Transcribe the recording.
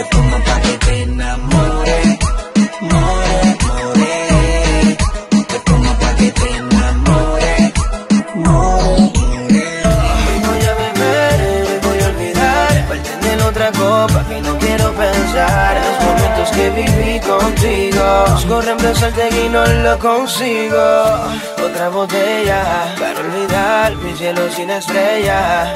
Te pongo pa' que te enamore, more, more. Te pongo pa' que te enamore, more, more. Voy a beber, voy a olvidar. Parte en otra copa que no quiero pensar. En los momentos que viví contigo. Corre Busco reemplazarte y no lo consigo. Otra botella para olvidar mi cielo sin estrella.